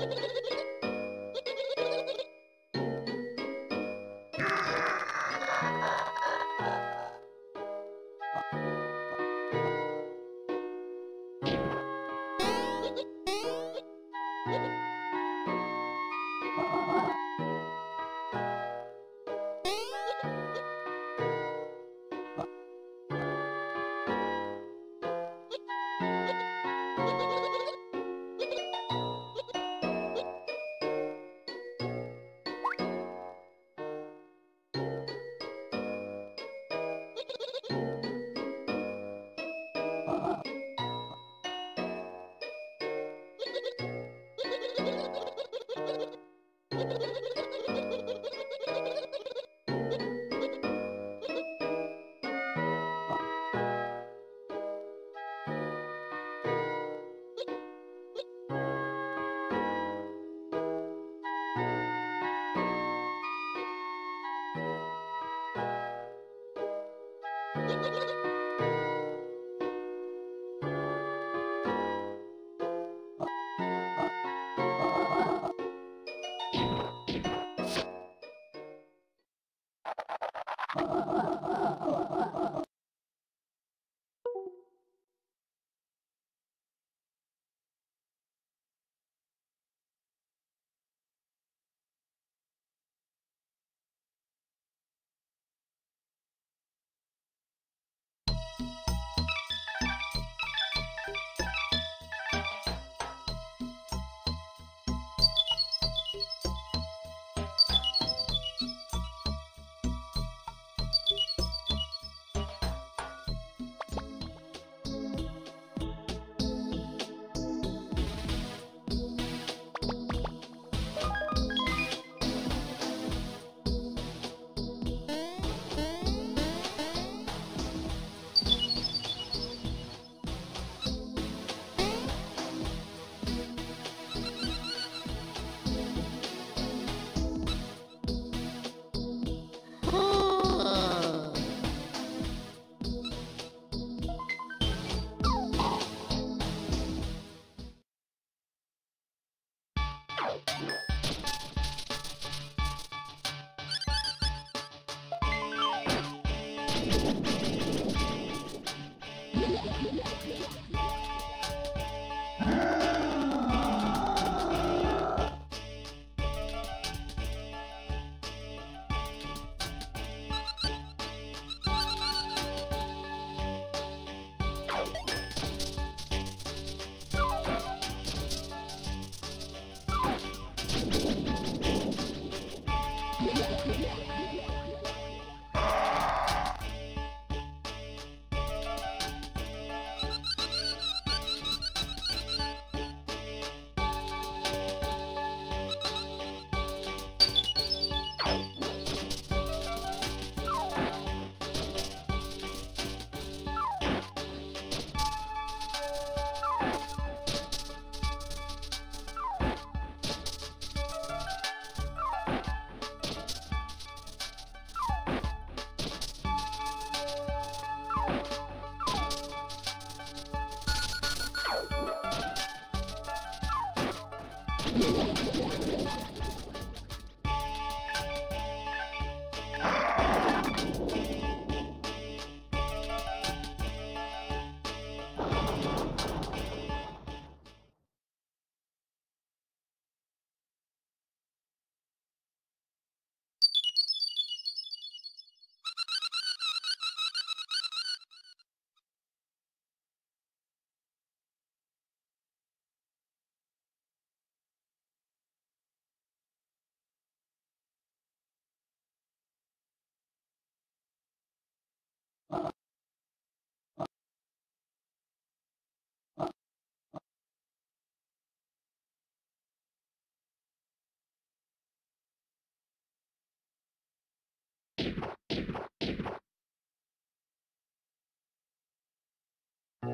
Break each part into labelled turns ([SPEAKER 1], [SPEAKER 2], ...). [SPEAKER 1] Thank you.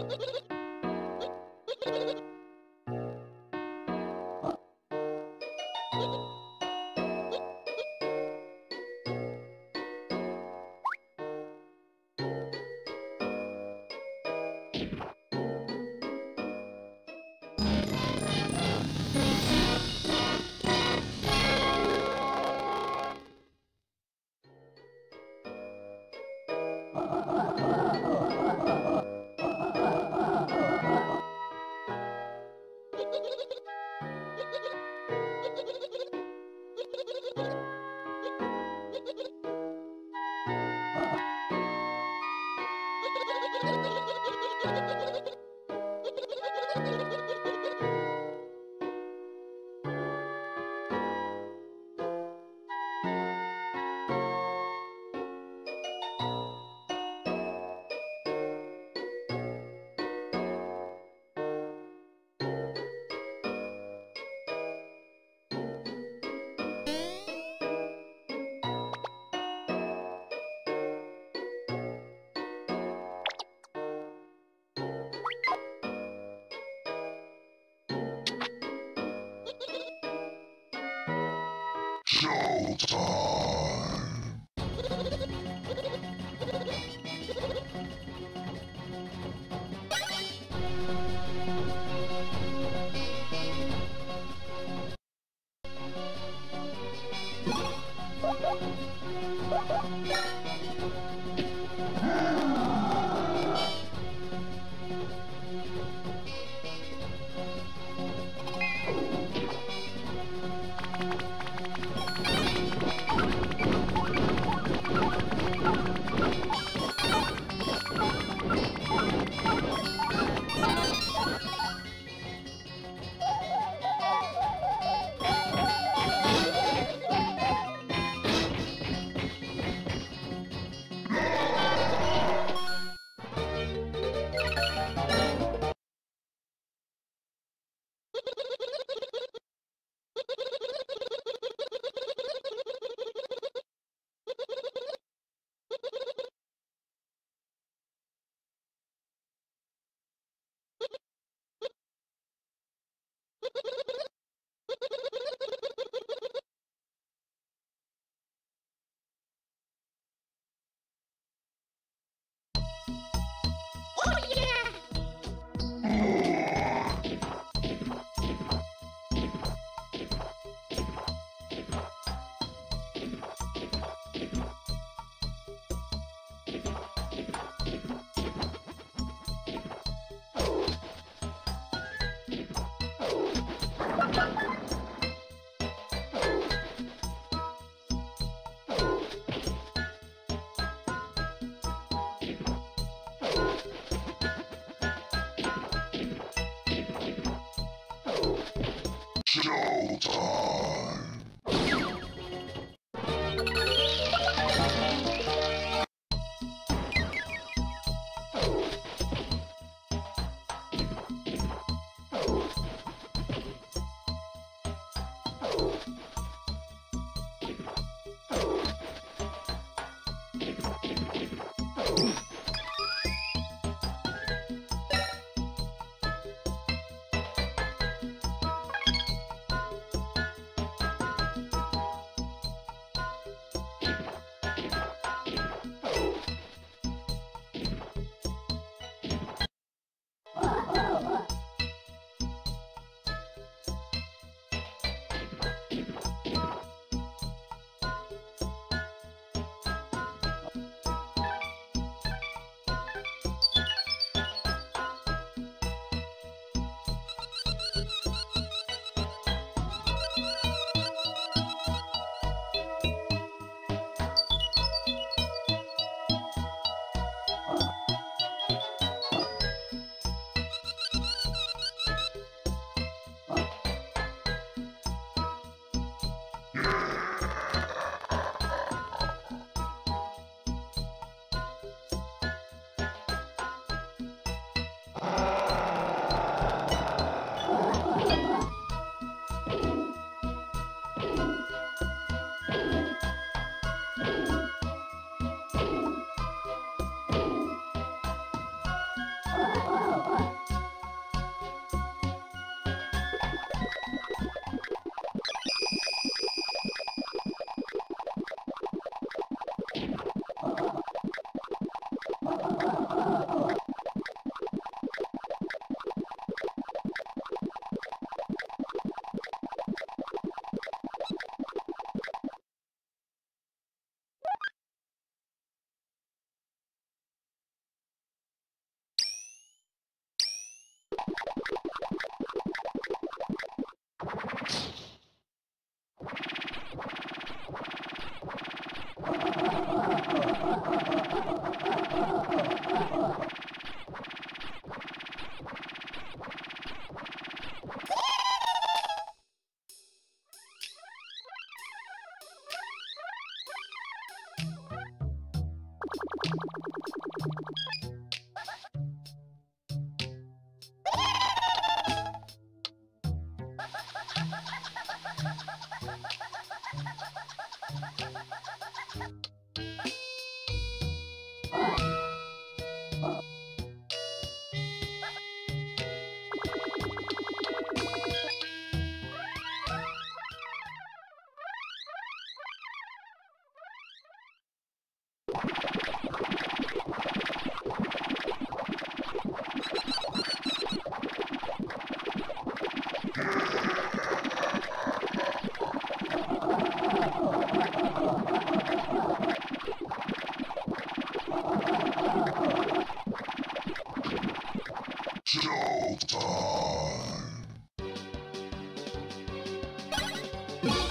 [SPEAKER 1] Thank you. Showtime! Yeah.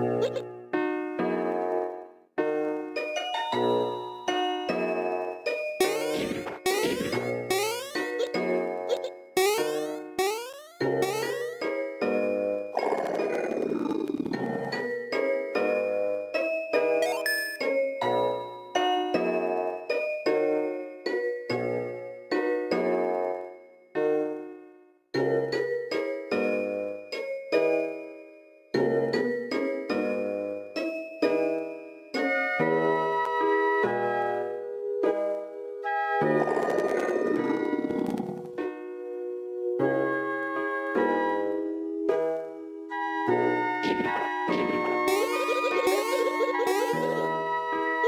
[SPEAKER 1] Thank you.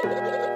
[SPEAKER 1] Thank you.